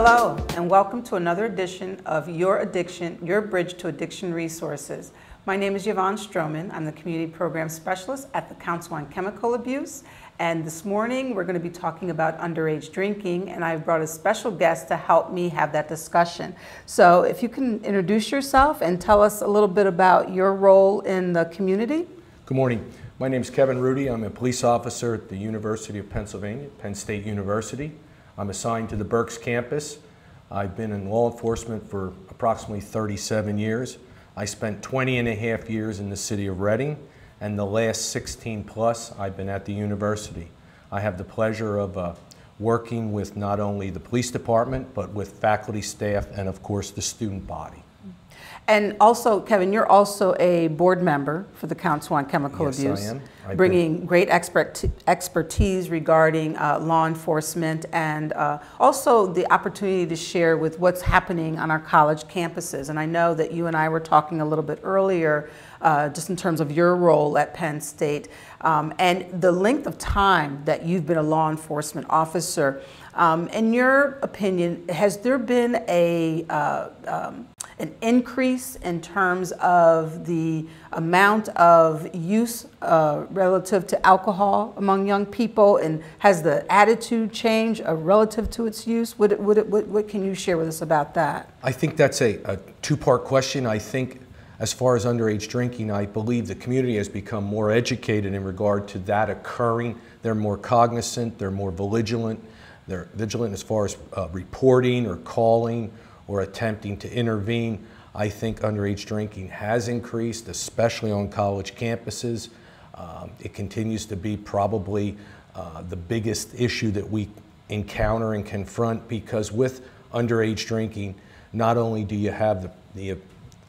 Hello, and welcome to another edition of Your Addiction, Your Bridge to Addiction Resources. My name is Yvonne Stroman. I'm the Community Program Specialist at the Council on Chemical Abuse. And this morning we're going to be talking about underage drinking, and I've brought a special guest to help me have that discussion. So, if you can introduce yourself and tell us a little bit about your role in the community. Good morning. My name is Kevin Rudy. I'm a police officer at the University of Pennsylvania, Penn State University. I'm assigned to the Berks campus. I've been in law enforcement for approximately 37 years. I spent 20 and a half years in the city of Reading, and the last 16 plus I've been at the university. I have the pleasure of uh, working with not only the police department, but with faculty, staff, and of course the student body. And also, Kevin, you're also a board member for the Council on Chemical yes, Abuse, I am. I bringing great expert expertise regarding uh, law enforcement and uh, also the opportunity to share with what's happening on our college campuses. And I know that you and I were talking a little bit earlier, uh, just in terms of your role at Penn State um, and the length of time that you've been a law enforcement officer. Um, in your opinion, has there been a uh, um, an increase in terms of the amount of use uh, relative to alcohol among young people? And has the attitude changed uh, relative to its use? What, what, what, what, can you share with us about that? I think that's a, a two-part question. I think as far as underage drinking, I believe the community has become more educated in regard to that occurring. They're more cognizant, they're more vigilant, they're vigilant as far as uh, reporting or calling or attempting to intervene. I think underage drinking has increased, especially on college campuses. Um, it continues to be probably uh, the biggest issue that we encounter and confront because with underage drinking, not only do you have the, the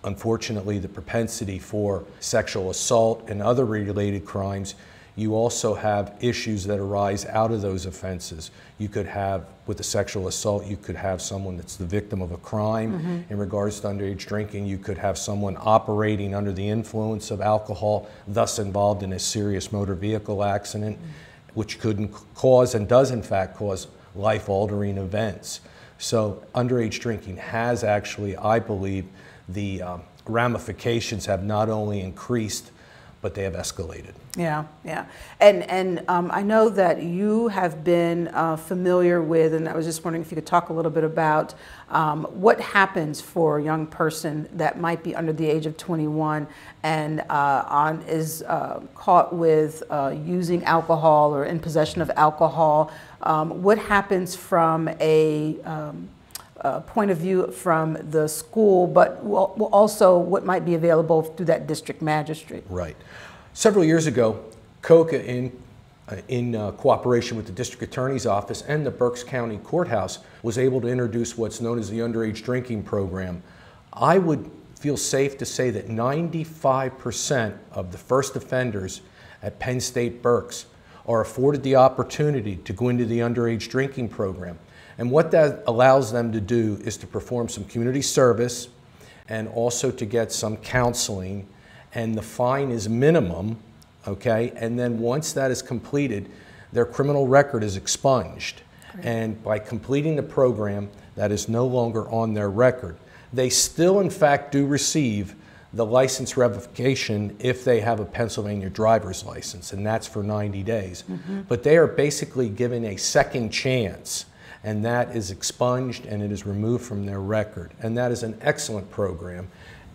unfortunately the propensity for sexual assault and other related crimes, you also have issues that arise out of those offenses. You could have, with a sexual assault, you could have someone that's the victim of a crime. Mm -hmm. In regards to underage drinking, you could have someone operating under the influence of alcohol, thus involved in a serious motor vehicle accident, mm -hmm. which could cause and does in fact cause life-altering events. So underage drinking has actually, I believe, the um, ramifications have not only increased but they have escalated. Yeah, yeah. And, and um, I know that you have been uh, familiar with, and I was just wondering if you could talk a little bit about um, what happens for a young person that might be under the age of 21 and uh, on, is uh, caught with uh, using alcohol or in possession of alcohol. Um, what happens from a um, uh, point of view from the school, but also what might be available through that district magistrate. Right. Several years ago, COCA, in, uh, in uh, cooperation with the district attorney's office and the Berks County Courthouse, was able to introduce what's known as the underage drinking program. I would feel safe to say that 95% of the first offenders at Penn State Berks are afforded the opportunity to go into the underage drinking program. And what that allows them to do is to perform some community service and also to get some counseling. And the fine is minimum, okay? And then once that is completed, their criminal record is expunged. Great. And by completing the program, that is no longer on their record. They still, in fact, do receive the license revocation if they have a Pennsylvania driver's license, and that's for 90 days. Mm -hmm. But they are basically given a second chance and that is expunged and it is removed from their record. And that is an excellent program.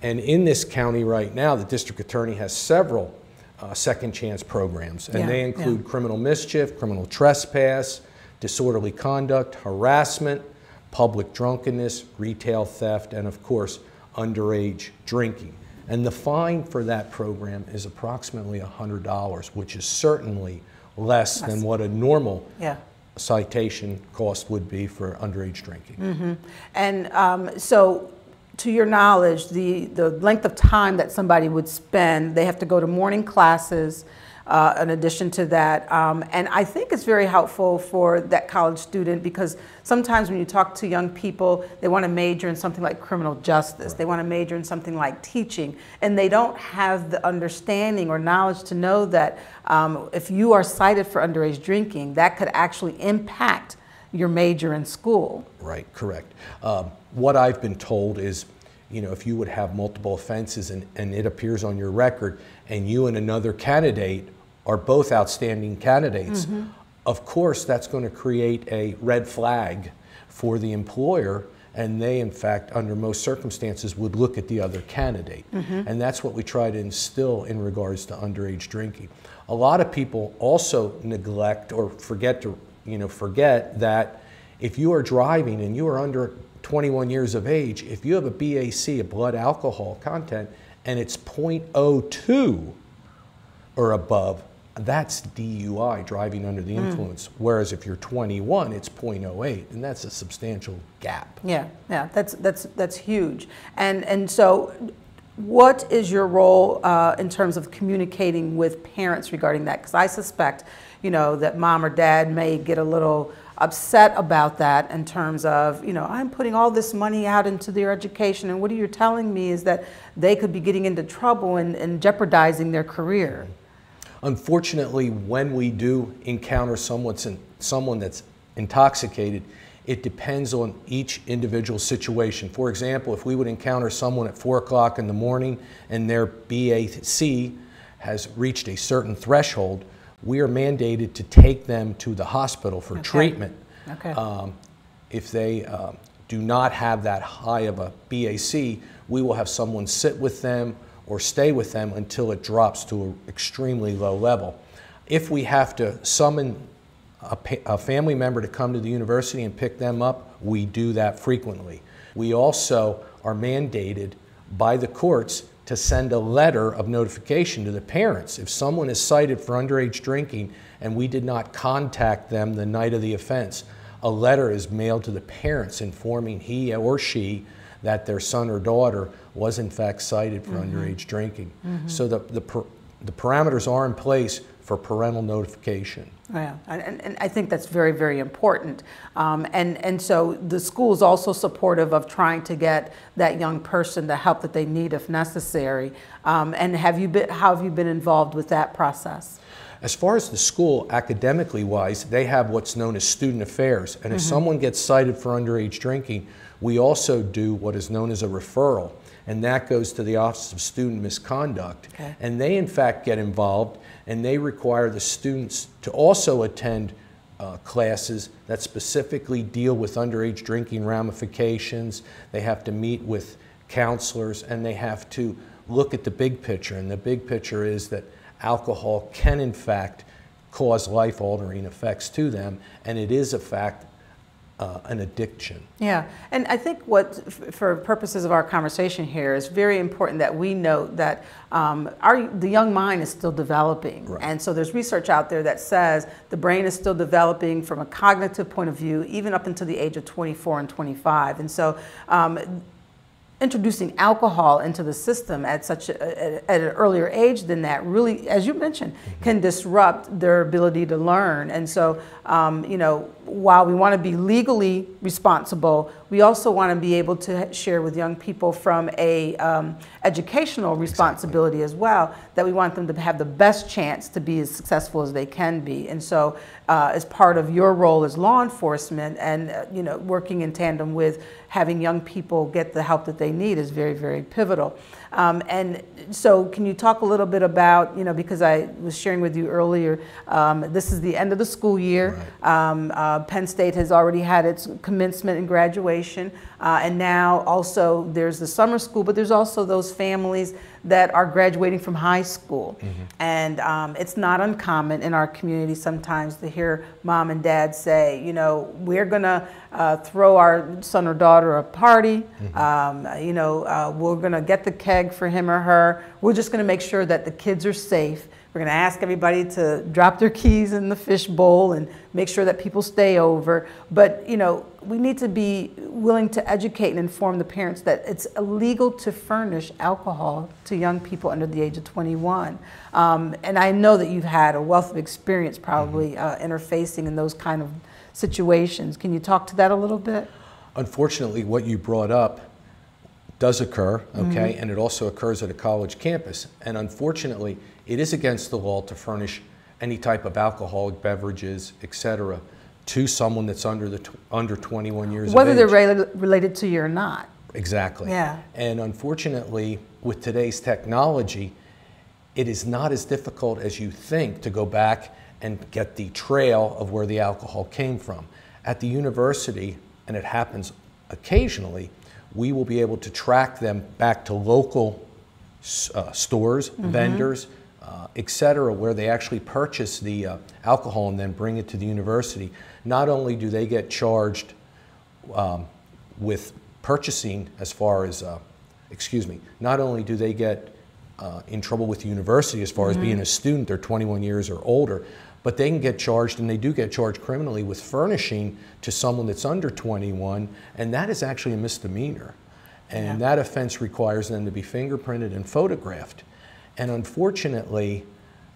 And in this county right now, the district attorney has several uh, second chance programs, and yeah, they include yeah. criminal mischief, criminal trespass, disorderly conduct, harassment, public drunkenness, retail theft, and of course, underage drinking. And the fine for that program is approximately $100, which is certainly less than what a normal yeah citation cost would be for underage drinking. Mm -hmm. And um, so, to your knowledge, the, the length of time that somebody would spend, they have to go to morning classes, uh, in addition to that. Um, and I think it's very helpful for that college student because sometimes when you talk to young people, they want to major in something like criminal justice. They want to major in something like teaching. And they don't have the understanding or knowledge to know that um, if you are cited for underage drinking, that could actually impact your major in school. Right, correct. Um, what I've been told is, you know, if you would have multiple offenses and, and it appears on your record, and you and another candidate are both outstanding candidates, mm-hmm. of course that's going to create a red flag for the employer and they in fact under most circumstances would look at the other candidate mm-hmm. and that's what we try to instill in regards to underage drinking a lot of people also neglect or forget to you know forget that if you are driving and you are under 21 years of age if you have a BAC a blood alcohol content and it's 0.02 or above that's DUI, driving under the hmm. influence. Mm. Whereas if you're 21, it's 0.08, and that's a substantial gap. Yeah, yeah, that's that's that's huge. And and so, what is your role uh, in terms of communicating with parents regarding that? Because I suspect, you know, that mom or dad may get a little upset about that in terms of, you know, I'm putting all this money out into their education, and what are you're telling me is that they could be getting into trouble and, and jeopardizing their career. Mm. Unfortunately, when we do encounter someone that's intoxicated, it depends on each individual situation. For example, if we would encounter someone at 4 o'clock in the morning and their BAC has reached a certain threshold, we are mandated to take them to the hospital for okay. treatment. Okay. Um, if they uh, do not have that high of a BAC, we will have someone sit with them or stay with them until it drops to an extremely low level. If we have to summon a, a, family member to come to the university and pick them up, we do that frequently. We also are mandated by the courts to send a letter of notification to the parents. If someone is cited for underage drinking and we did not contact them the night of the offense, a letter is mailed to the parents informing he or she that their son or daughter was in fact cited for mm-hmm. underage drinking. Mm-hmm. So the, the, per, the parameters are in place for parental notification. Yeah, and, and I think that's very, very important. Um, and, and so the school is also supportive of trying to get that young person the help that they need if necessary. Um, and have you been, how have you been involved with that process? As far as the school, academically wise, they have what's known as student affairs. And if mm-hmm. someone gets cited for underage drinking, we also do what is known as a referral, and that goes to the Office of Student Misconduct. Okay. And they, in fact, get involved and they require the students to also attend uh, classes that specifically deal with underage drinking ramifications. They have to meet with counselors and they have to look at the big picture. And the big picture is that alcohol can, in fact, cause life altering effects to them, and it is a fact uh, an addiction. Yeah, and I think what, for purposes of our conversation here, is very important that we note that um, our the young mind is still developing, right. and so there's research out there that says the brain is still developing from a cognitive point of view, even up until the age of 24 and 25, and so. Um, introducing alcohol into the system at such a, at an earlier age than that really, as you mentioned, mm-hmm. can disrupt their ability to learn. And so, um, you know, while we want to be legally responsible, we also want to be able to share with young people from a um, educational responsibility exactly. as well that we want them to have the best chance to be as successful as they can be. And so, uh, as part of your role as law enforcement and uh, you know working in tandem with having young people get the help that they need is very very pivotal. Um, and so, can you talk a little bit about, you know, because I was sharing with you earlier, um, this is the end of the school year. Right. Um, uh, Penn State has already had its commencement and graduation. Uh, and now also there's the summer school, but there's also those families that are graduating from high school. Mm-hmm. And um, it's not uncommon in our community sometimes to hear mom and dad say, you know, we're going to uh, throw our son or daughter a party. Mm-hmm. Um, you know, uh, we're going to get the keg for him or her. We're just going to make sure that the kids are safe. We're going to ask everybody to drop their keys in the fish bowl and make sure that people stay over. But, you know, we need to be willing to educate and inform the parents that it's illegal to furnish alcohol to young people under the age of 21. Um, and I know that you've had a wealth of experience probably mm-hmm. uh, interfacing in those kind of situations. Can you talk to that a little bit? Unfortunately, what you brought up does occur, okay, mm-hmm. and it also occurs at a college campus. And unfortunately, it is against the law to furnish any type of alcoholic beverages, etc., to someone that's under the under 21 years Whether they're related to you or not. Exactly. Yeah. And unfortunately, with today's technology, it is not as difficult as you think to go back and get the trail of where the alcohol came from. At the university, and it happens occasionally, we will be able to track them back to local uh, stores, vendors, uh, et cetera, where they actually purchase the uh, alcohol and then bring it to the university. Not only do they get charged um, with purchasing as far as, uh, excuse me, not only do they get uh, in trouble with the university as far as being a student, they're 21 years or older, but they can get charged, and they do get charged criminally with furnishing to someone that's under 21, and that is actually a misdemeanor. And that offense requires them to be fingerprinted and photographed. And unfortunately,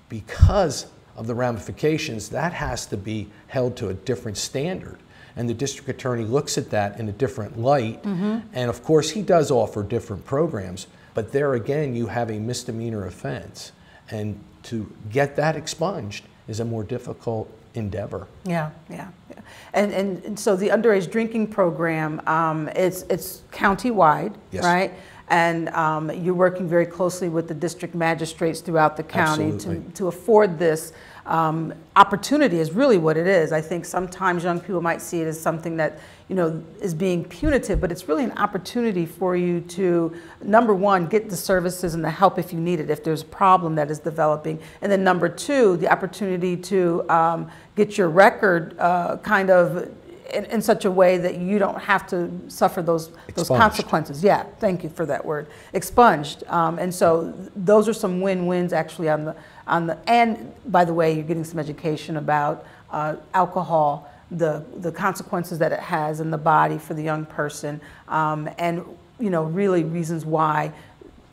because of the ramifications, that has to be held to a different standard. And the district attorney looks at that in a different light. And of course, he does offer different programs, but there again, you have a misdemeanor offense. And to get that expunged is a more difficult endeavor. Yeah, yeah, yeah. And, and, and so the underage drinking program, um, it's, it's countywide, Yes. right? And um, you're working very closely with the district magistrates throughout the county to, to afford this um, opportunity is really what it is. I think sometimes young people might see it as something that, you know, is being punitive, but it's really an opportunity for you to, number one, get the services and the help if you need it, if there's a problem that is developing. And then number two, the opportunity to um, get your record uh, kind of in, in such a way that you don't have to suffer those, those consequences. Yeah, thank you for that word, expunged. Um, and so those are some win-wins actually on the, on the, and by the way, you're getting some education about uh, alcohol, the, the consequences that it has in the body for the young person, um, and, you know, really reasons why,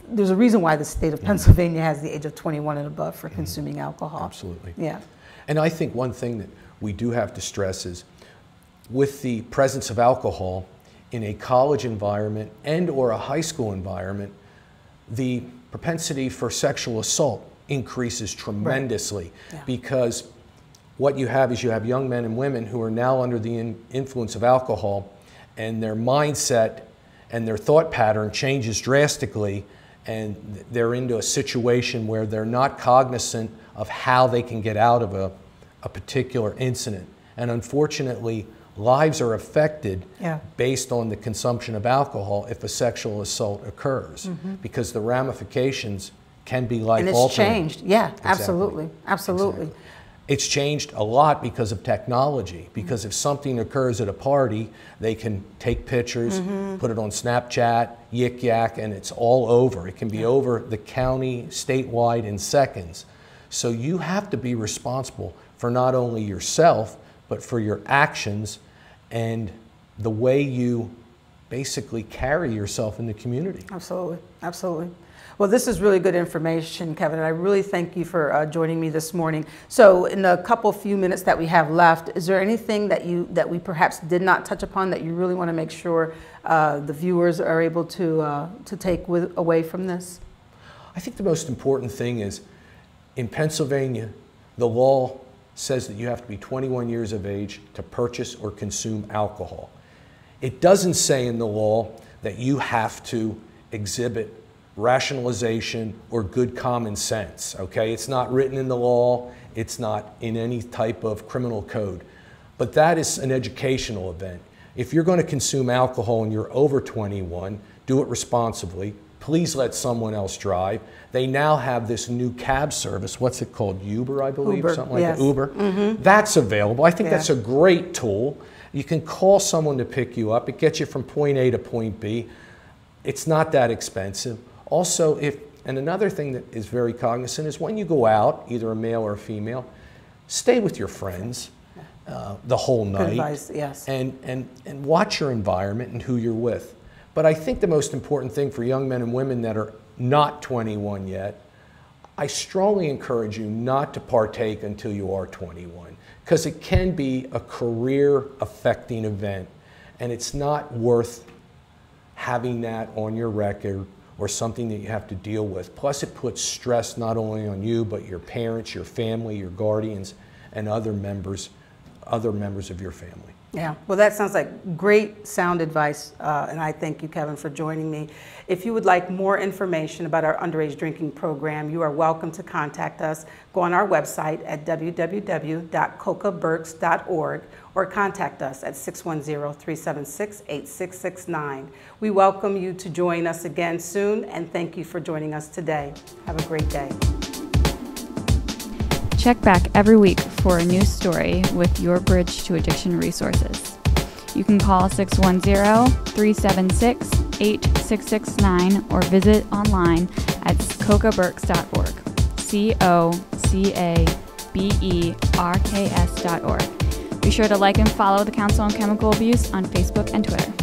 there's a reason why the state of Pennsylvania has the age of 21 and above for consuming alcohol. Absolutely. Yeah. And I think one thing that we do have to stress is with the presence of alcohol in a college environment and or a high school environment, the propensity for sexual assault increases tremendously Yeah. because what you have is you have young men and women who are now under the in- influence of alcohol and their mindset and their thought pattern changes drastically and they're into a situation where they're not cognizant of how they can get out of a, a particular incident. And unfortunately, lives are affected Yeah. based on the consumption of alcohol if a sexual assault occurs because the ramifications can be life Mm-hmm. And it's altering. changed. Yeah, Exactly. absolutely. Absolutely. Exactly. It's changed a lot because of technology. Because if something occurs at a party, they can take pictures, Mm-hmm. put it on Snapchat, Yik Yak, and it's all over. It can be over the county, statewide in seconds. So you have to be responsible for not only yourself, but for your actions and the way you basically carry yourself in the community. Absolutely, absolutely. Well, this is really good information, Kevin, and I really thank you for uh, joining me this morning. So, in the couple few minutes that we have left, is there anything that you that we perhaps did not touch upon that you really want to make sure uh, the viewers are able to uh, to take with, away from this? I think the most important thing is in Pennsylvania, the law says that you have to be 21 years of age to purchase or consume alcohol. It doesn't say in the law that you have to exhibit rationalization or good common sense, okay? It's not written in the law, it's not in any type of criminal code. But that is an educational event. If you're going to consume alcohol and you're over 21, do it responsibly. Please let someone else drive. They now have this new cab service. What's it called? Uber, I believe, Uber, something like yes. that. Uber. That's available. I think Yeah. that's a great tool. You can call someone to pick you up. It gets you from point A to point B. It's not that expensive. Also, if and another thing that is very cognizant is when you go out, either a male or a female, stay with your friends uh, the whole night. advice, yes. And, and, and watch your environment and who you're with. But I think the most important thing for young men and women that are not 21 yet, I strongly encourage you not to partake until you are 21 because it can be a career affecting event and it's not worth having that on your record or something that you have to deal with. Plus, it puts stress not only on you, but your parents, your family, your guardians, and other members other members of your family. Yeah, well, that sounds like great sound advice, uh, and I thank you, Kevin, for joining me. If you would like more information about our underage drinking program, you are welcome to contact us. Go on our website at www.cocaberks.org or contact us at 610-376-8669. We welcome you to join us again soon, and thank you for joining us today. Have a great day. Check back every week for a new story with your Bridge to Addiction resources. You can call 610 376 8669 or visit online at cocaberks.org. C O C A B E R K S.org. Be sure to like and follow the Council on Chemical Abuse on Facebook and Twitter.